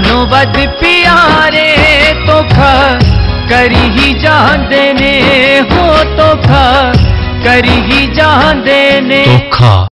जानो बद प्यारे तो खा करी ही जान देने हो तो खा करी ही जान देने तो खा